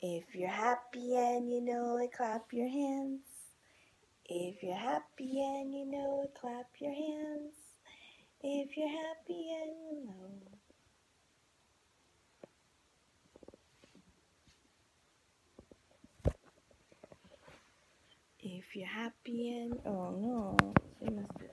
If you're happy and you know it, clap your hands. If you're happy and you know it, clap your hands. If you're happy and you know. If you're happy and oh no, it must be.